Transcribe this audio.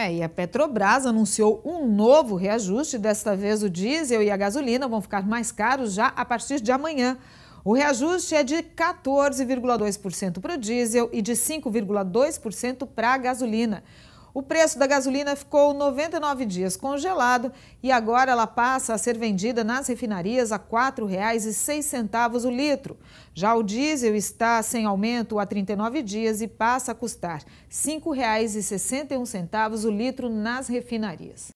É, e a Petrobras anunciou um novo reajuste. Desta vez, o diesel e a gasolina vão ficar mais caros já a partir de amanhã. O reajuste é de 14,2% para o diesel e de 5,2% para a gasolina. O preço da gasolina ficou 99 dias congelado e agora ela passa a ser vendida nas refinarias a R$ 4,06 o litro. Já o diesel está sem aumento há 39 dias e passa a custar R$ 5,61 o litro nas refinarias.